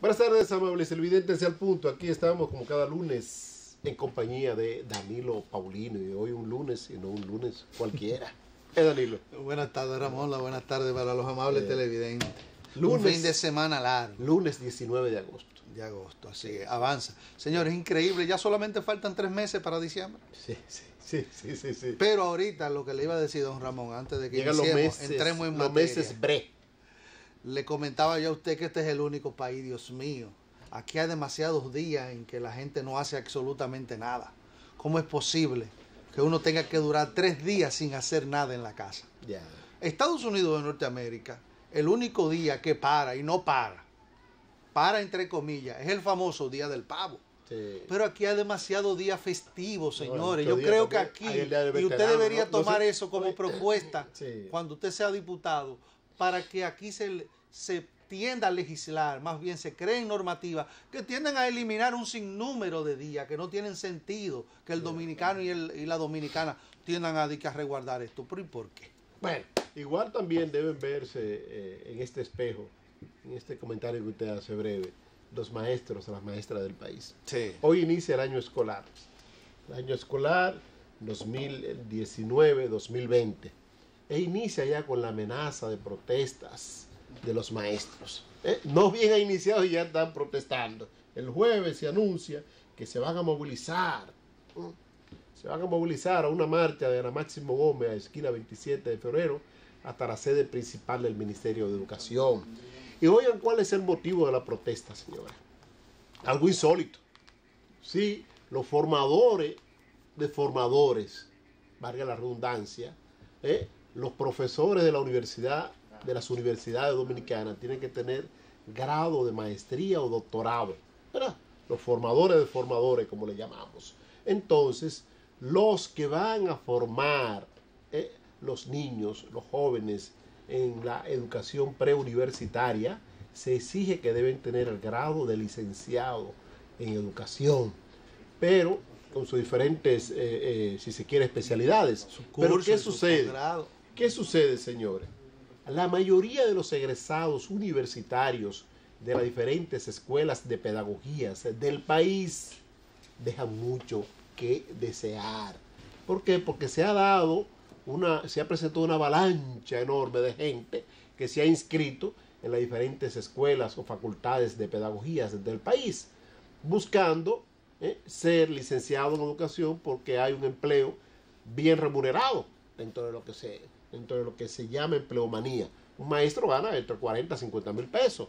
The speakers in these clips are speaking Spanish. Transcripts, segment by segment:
Buenas tardes, amables televidentes al punto. Aquí estamos como cada lunes en compañía de Danilo Paulino. Y hoy un lunes y no un lunes cualquiera. ¿Eh, Danilo? Buenas tardes, Ramón. La buenas tardes para los amables Eh, televidentes. lunes- un fin de semana largo Lunes 19 de agosto. de agosto, así que avanza. Señores, increíble. Ya solamente faltan tres meses para diciembre. Sí, sí, sí, sí, sí. sí. Pero ahorita lo que le iba a decir, don Ramón, antes de que Llegan los meses, entremos en los materia. meses bre. Le comentaba yo a usted que este es el único país, Dios mío. Aquí hay demasiados días en que la gente no hace absolutamente nada. ¿Cómo es posible que uno tenga que durar tres días sin hacer nada en la casa? Estados Unidos de Norteamérica, el único día que para y no para, para entre comillas, es el famoso Día del Pavo. Sí. Pero aquí hay demasiados días festivos, señores. Yo creo que aquí, y usted debería ¿no? No tomar eso como Oye, propuesta sí. cuando usted sea diputado, para que aquí se, se tienda a legislar, más bien se creen normativas que tienden a eliminar un sinnúmero de días que no tienen sentido, que el dominicano y, el- y la dominicana tiendan a, a resguardar esto. ¿Pero y por qué? Bueno, igual también deben verse eh, en este espejo, en este comentario que usted hace breve, los maestros, las maestras del país. Sí. Hoy inicia el año escolar. El año escolar 2019-2020. E inicia ya con la amenaza de protestas de los maestros. ¿eh? No bien ha iniciado y ya están protestando. El jueves se anuncia que se van a movilizar. Se van a movilizar a una marcha de la Máximo Gómez a esquina 27 de febrero hasta la sede principal del Ministerio de Educación. Y oigan cuál es el motivo de la protesta, señora. Algo insólito. Sí, los formadores de formadores, valga la redundancia, ¿eh? Los profesores de la universidad, de las universidades dominicanas, tienen que tener grado de maestría o doctorado, ¿verdad? Los formadores de formadores, como le llamamos. Entonces, los que van a formar ¿eh? los niños, los jóvenes en la educación preuniversitaria, se exige que deben tener el grado de licenciado en educación, pero con sus diferentes, eh, eh, si se quiere, especialidades. Pero ¿qué su sucede? ¿Qué sucede, señores? La mayoría de los egresados universitarios de las diferentes escuelas de pedagogías del país dejan mucho que desear. ¿Por qué? Porque se ha dado una, se ha presentado una avalancha enorme de gente que se ha inscrito en las diferentes escuelas o facultades de pedagogías del país, buscando eh, ser licenciado en educación porque hay un empleo bien remunerado dentro de lo que se, dentro de lo que se llama empleomanía. Un maestro gana entre 40 a 50 mil pesos.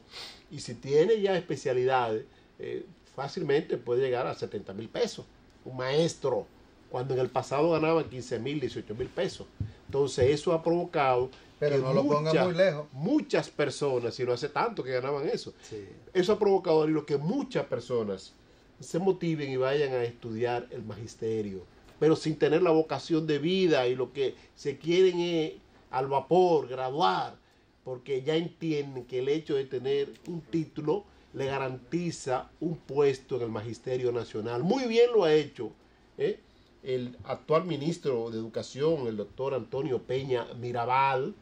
Y si tiene ya especialidades, eh, fácilmente puede llegar a 70 mil pesos. Un maestro, cuando en el pasado ganaba 15 mil, 18 mil pesos. Entonces eso ha provocado Pero no lo ponga muy lejos. muchas personas, y no hace tanto que ganaban eso, Sí. eso ha provocado que muchas personas se motiven y vayan a estudiar el magisterio, pero sin tener la vocación de vida y lo que se quieren es al vapor, graduar, porque ya entienden que el hecho de tener un título le garantiza un puesto en el magisterio nacional. Muy bien lo ha hecho ¿eh? el actual ministro de Educación, el doctor Antonio Peña Mirabal,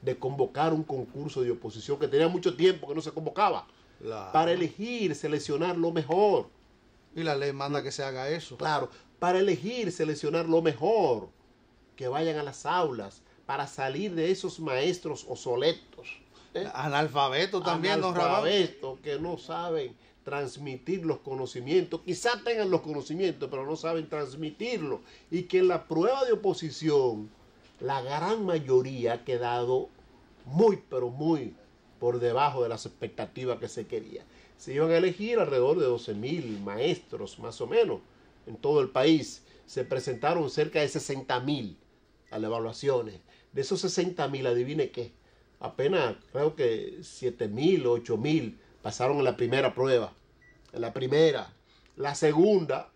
de convocar un concurso de oposición que tenía mucho tiempo que no se convocaba La- para elegir, seleccionar lo mejor. Y la ley manda que se haga eso. Claro, para elegir, seleccionar lo mejor. Que vayan a las aulas para salir de esos maestros obsoletos. ¿eh? Analfabeto también. Analfabetos que no saben transmitir los conocimientos. Quizás tengan los conocimientos, pero no saben transmitirlos. Y que en la prueba de oposición, la gran mayoría ha quedado muy, pero muy por debajo de las expectativas que se quería. Se iban a elegir alrededor de 12 mil maestros, más o menos, en todo el país. Se presentaron cerca de 60 mil a las evaluaciones. De esos 60 mil, adivine qué, apenas creo que 7 mil, 8 mil pasaron en la primera prueba. En la primera. La segunda,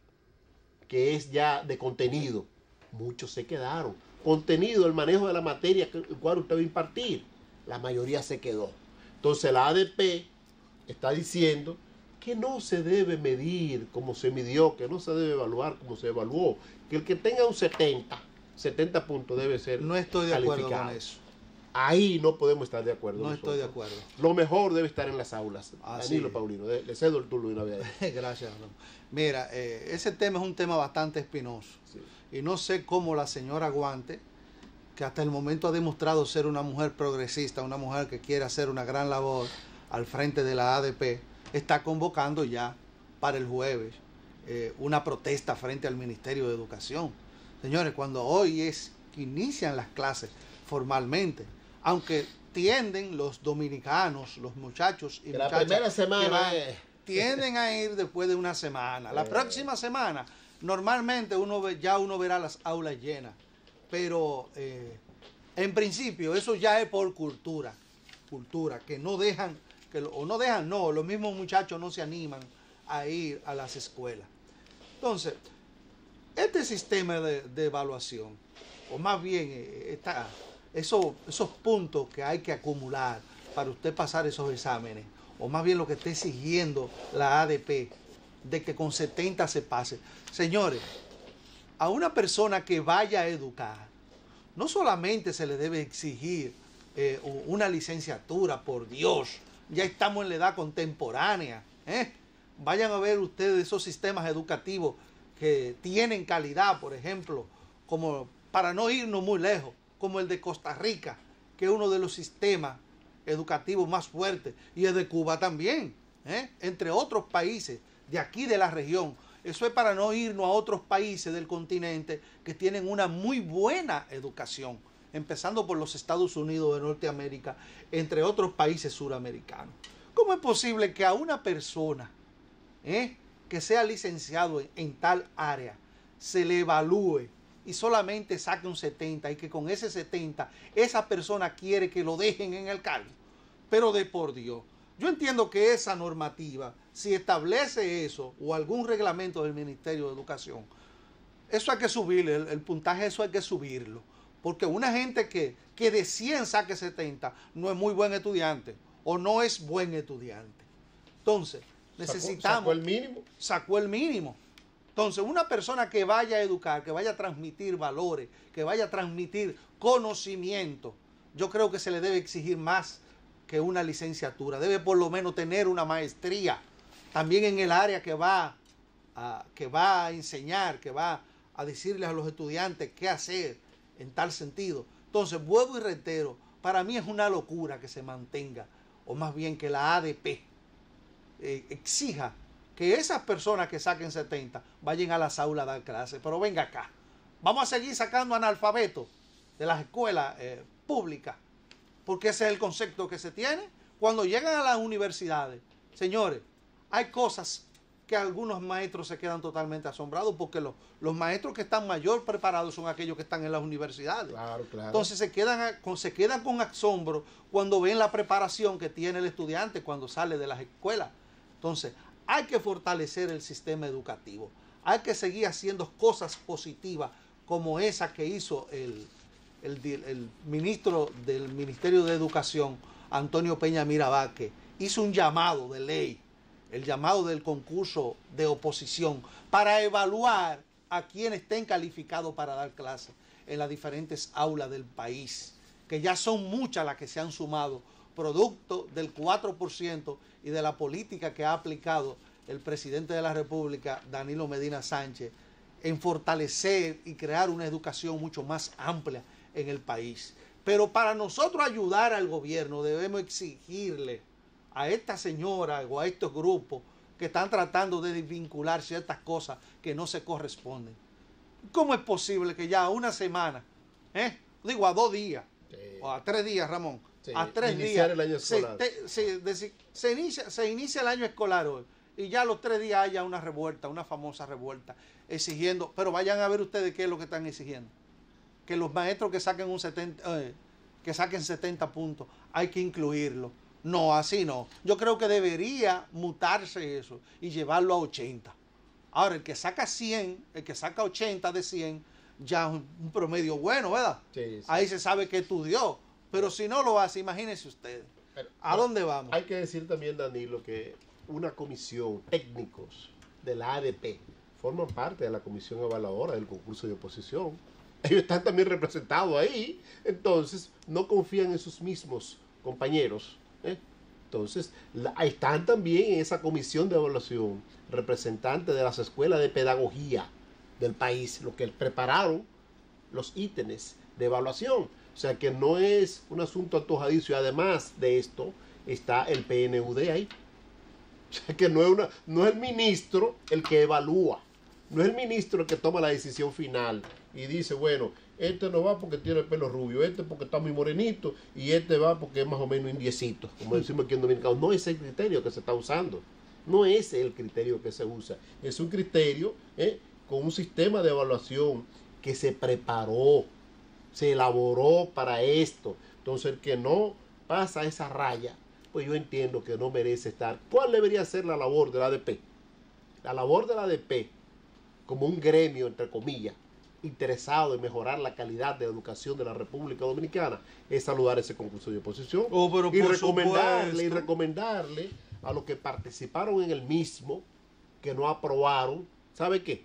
que es ya de contenido, muchos se quedaron. Contenido, el manejo de la materia que cual usted va a impartir, la mayoría se quedó. Entonces la ADP está diciendo que no se debe medir como se midió, que no se debe evaluar como se evaluó, que el que tenga un 70, 70 puntos debe ser No estoy de acuerdo con eso. Ahí no podemos estar de acuerdo. No nosotros. estoy de acuerdo. Lo mejor debe estar en las aulas. Así Danilo es. Paulino, le cedo el turno de una vez. Gracias. Ramón. Mira, eh, ese tema es un tema bastante espinoso. Sí. Y no sé cómo la señora Guante, que hasta el momento ha demostrado ser una mujer progresista, una mujer que quiere hacer una gran labor al frente de la ADP, está convocando ya para el jueves eh, una protesta frente al Ministerio de Educación. Señores, cuando hoy es que inician las clases formalmente, aunque tienden los dominicanos, los muchachos y Que la muchachas primera que semana van- tienden a ir después de una semana. La Eh. próxima semana, normalmente uno ve- ya uno verá las aulas llenas. Pero eh, en principio, eso ya es por cultura. Cultura, que no dejan, o no dejan, no, los mismos muchachos no se animan a ir a las escuelas. Entonces, este sistema de, evaluación, o más bien eh, esta- eso- esos puntos que hay que acumular para usted pasar esos exámenes, o más bien lo que está exigiendo la ADP, de que con 70 se pase. Señores, a una persona que vaya a educar, no solamente se le debe exigir eh, una licenciatura, por Dios, ya estamos en la edad contemporánea. ¿eh? Vayan a ver ustedes esos sistemas educativos que tienen calidad, por ejemplo, como para no irnos muy lejos, como el de Costa Rica, que es uno de los sistemas educativos más fuertes, y el de Cuba también, ¿eh? entre otros países de aquí de la región. Eso es para no irnos a otros países del continente que tienen una muy buena educación, empezando por los Estados Unidos de Norteamérica, entre otros países suramericanos. ¿Cómo es posible que a una persona ¿eh? que sea licenciado en, tal área se le evalúe y solamente saque un 70 y que con ese 70 esa persona quiere que lo dejen en el cargo? Pero de por Dios, yo entiendo que esa normativa, si establece eso o algún reglamento del Ministerio de Educación, eso hay que subirle, el, el puntaje eso hay que subirlo. Porque una gente que, que de 100 saque 70 no es muy buen estudiante o no es buen estudiante. Entonces, Sacó- necesitamos sacó el mínimo. sacó el mínimo. Entonces, una persona que vaya a educar, que vaya a transmitir valores, que vaya a transmitir conocimiento, yo creo que se le debe exigir más que una licenciatura. Debe por lo menos tener una maestría también en el área que va a, que va a enseñar, que va a decirles a los estudiantes qué hacer en tal sentido. Entonces, vuelvo y reitero, para mí es una locura que se mantenga, o más bien que la ADP eh, exija que esas personas que saquen 70 vayan a las aulas a dar clases. Pero venga acá, vamos a seguir sacando analfabetos de las escuelas eh, públicas, porque ese es el concepto que se tiene. Cuando llegan a las universidades, señores, hay cosas que algunos maestros se quedan totalmente asombrados, porque los, los maestros que están mayor preparados son aquellos que están en las universidades. Claro, claro. Entonces se quedan, con, se quedan con asombro cuando ven la preparación que tiene el estudiante cuando sale de las escuelas. Entonces, hay que fortalecer el sistema educativo. Hay que seguir haciendo cosas positivas como esa que hizo el, el el ministro del Ministerio de Educación, Antonio Peña Mirabal, que hizo un llamado de ley, el llamado del concurso de oposición, para evaluar a quienes estén calificados para dar clases en las diferentes aulas del país, que ya son muchas las que se han sumado, producto del 4% y de la política que ha aplicado el presidente de la República, Danilo Medina Sánchez, en fortalecer y crear una educación mucho más amplia en el país. Pero para nosotros ayudar al gobierno debemos exigirle a esta señora o a estos grupos que están tratando de desvincular ciertas cosas que no se corresponden. ¿Cómo es posible que ya a una semana, eh, digo a dos días, Sí. o a tres días, Ramón, Sí, a tres iniciar días, se, escolar. te- se deci- se inicia, se inicia el año escolar hoy y ya a los tres días haya una revuelta, una famosa revuelta, exigiendo, pero vayan a ver ustedes qué es lo que están exigiendo. Que los maestros que saquen un 70, eh, que saquen 70 puntos, hay que incluirlo. No, así no. Yo creo que debería mutarse eso y llevarlo a 80. Ahora, el que saca 100, el que saca 80 de 100, ya es un promedio bueno, ¿verdad? Sí, sí. Ahí se sabe que estudió. Pero si no lo hace, imagínense ustedes. Pero, ¿A dónde vamos? Hay que decir también, Danilo, que una comisión, técnicos de la ADP, forman parte de la comisión evaluadora del concurso de oposición. Ellos están también representados ahí. Entonces, no confían en sus mismos compañeros. ¿Eh? Entonces, están también en esa comisión de evaluación representantes de las escuelas de pedagogía del país, los que prepararon los ítems de evaluación. O sea que no es un asunto antojadizo y además de esto está el PNUD ahí. O sea que no es, una, no es el ministro el que evalúa, no es el ministro el que toma la decisión final y dice, bueno, este no va porque tiene el pelo rubio, este porque está muy morenito y este va porque es más o menos indiecito, como decimos aquí en Dominicano. No es el criterio que se está usando, no es el criterio que se usa, es un criterio eh, con un sistema de evaluación que se preparó, se elaboró para esto. Entonces el que no pasa esa raya, pues yo entiendo que no merece estar. ¿Cuál debería ser la labor de la ADP? La labor de la ADP, como un gremio, entre comillas, interesado en mejorar la calidad de educación de la República Dominicana, es saludar ese concurso de oposición Oh, pero y recomendarle, y recomendarle a los que participaron en el mismo, que no aprobaron, ¿sabe qué?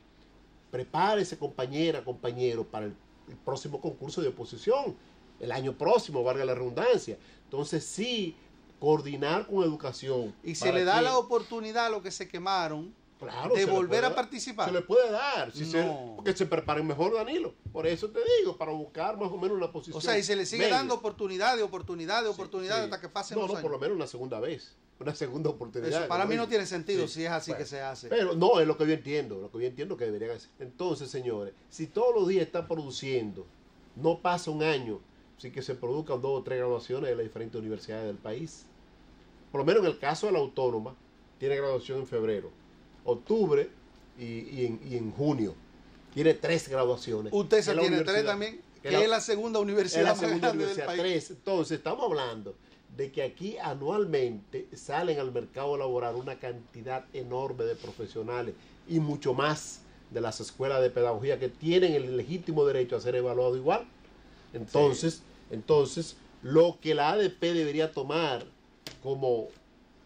Prepárese, compañera, compañero, para el, el próximo concurso de oposición, el año próximo, valga la redundancia. Entonces, sí, coordinar con educación. Y se le da que- la oportunidad a los que se quemaron Claro, de se volver a participar. Se le puede dar, si se- No. porque se preparen mejor, Danilo. Por eso te digo, para buscar más o menos una posición. O sea, y se le sigue media. dando oportunidad de oportunidad de oportunidad Sí. hasta que pasen No, los no, por lo años. menos una segunda vez. Una segunda oportunidad. Eso para mí no tiene sentido Sí. si es así Bueno, que se hace. Pero no, es lo que yo entiendo, lo que yo entiendo que deberían hacer. Entonces, señores, si todos los días están produciendo, no pasa un año sin que se produzcan dos o tres graduaciones de las diferentes universidades del país. Por lo menos en el caso de la autónoma, tiene graduación en febrero, octubre y, y en, y en junio. Tiene tres graduaciones. Usted se tiene tres universidad- también, que la- es la segunda es universidad la más segunda grande del universidad, país. tres. Entonces, estamos hablando de que aquí anualmente salen al mercado laboral una cantidad enorme de profesionales y mucho más de las escuelas de pedagogía que tienen el legítimo derecho a ser evaluado igual. Entonces, entonces lo que la ADP debería tomar como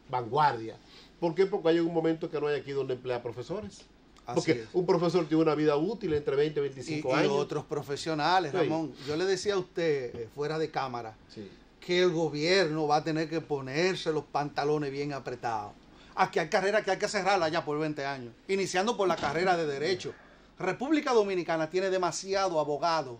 vanguardia. ¿Por qué? Porque hay un momento que no hay aquí donde emplear profesores. Así Porque es. un profesor tiene una vida útil entre 20 y Y, 25 y años. otros profesionales, Sí. Ramón. Yo le decía a usted, eh, fuera de cámara, Sí. que el gobierno va a tener que ponerse los pantalones bien apretados. Aquí hay carreras que hay que cerrarla ya por 20 años, iniciando por la carrera de Derecho. República Dominicana tiene demasiados abogados.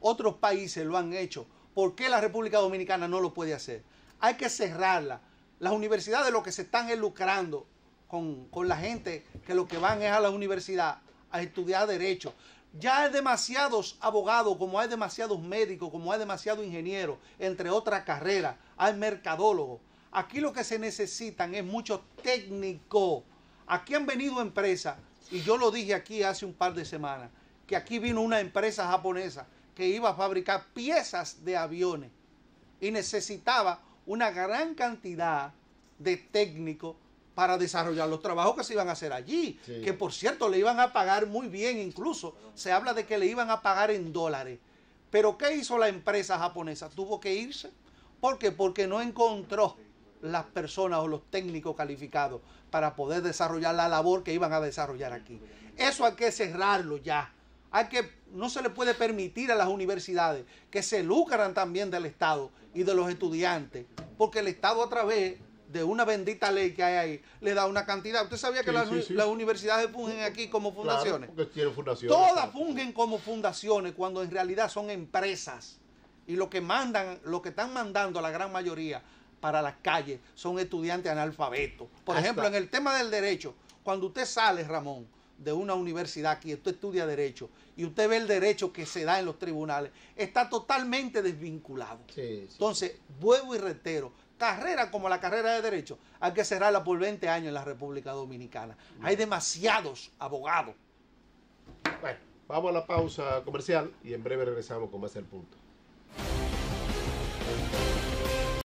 Otros países lo han hecho. ¿Por qué la República Dominicana no lo puede hacer? Hay que cerrarla. Las universidades lo que se están es lucrando con, con la gente que lo que van es a la universidad a estudiar Derecho. Ya hay demasiados abogados, como hay demasiados médicos, como hay demasiados ingenieros, entre otras carreras, hay mercadólogos. Aquí lo que se necesitan es muchos técnicos. Aquí han venido empresas, y yo lo dije aquí hace un par de semanas, que aquí vino una empresa japonesa que iba a fabricar piezas de aviones y necesitaba una gran cantidad de técnicos para desarrollar los trabajos que se iban a hacer allí, Sí. que por cierto le iban a pagar muy bien incluso, se habla de que le iban a pagar en dólares. Pero ¿qué hizo la empresa japonesa? Tuvo que irse. ¿Por qué? Porque no encontró las personas o los técnicos calificados para poder desarrollar la labor que iban a desarrollar aquí. Eso hay que cerrarlo ya. Hay que, no se le puede permitir a las universidades que se lucran también del Estado y de los estudiantes, porque el Estado a través de una bendita ley que hay ahí le da una cantidad. ¿Usted sabía que Sí, las, sí, sí. las universidades fungen aquí como fundaciones? Claro, porque tienen fundaciones. Todas claro. fungen como fundaciones cuando en realidad son empresas. Y lo que mandan, lo que están mandando a la gran mayoría para las calles son estudiantes analfabetos. Por Hasta- ejemplo, en el tema del derecho, cuando usted sale, Ramón, de una universidad aquí, usted estudia derecho y usted ve el derecho que se da en los tribunales, está totalmente desvinculado. Sí, sí. Entonces, vuelvo y reitero, carrera como la carrera de derecho, hay que cerrarla por 20 años en la República Dominicana. Hay demasiados abogados. Bueno, vamos a la pausa comercial y en breve regresamos con más el punto.